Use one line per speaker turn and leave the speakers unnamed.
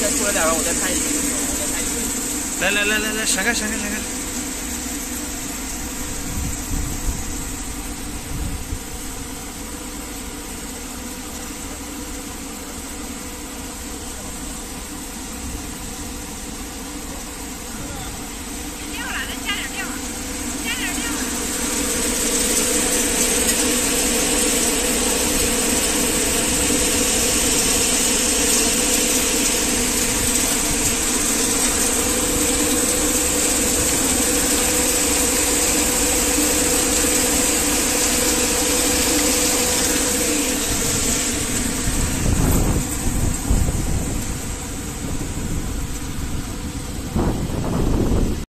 再出来两个，我再看一下，我再看一，
来来来来来，闪开闪开闪开。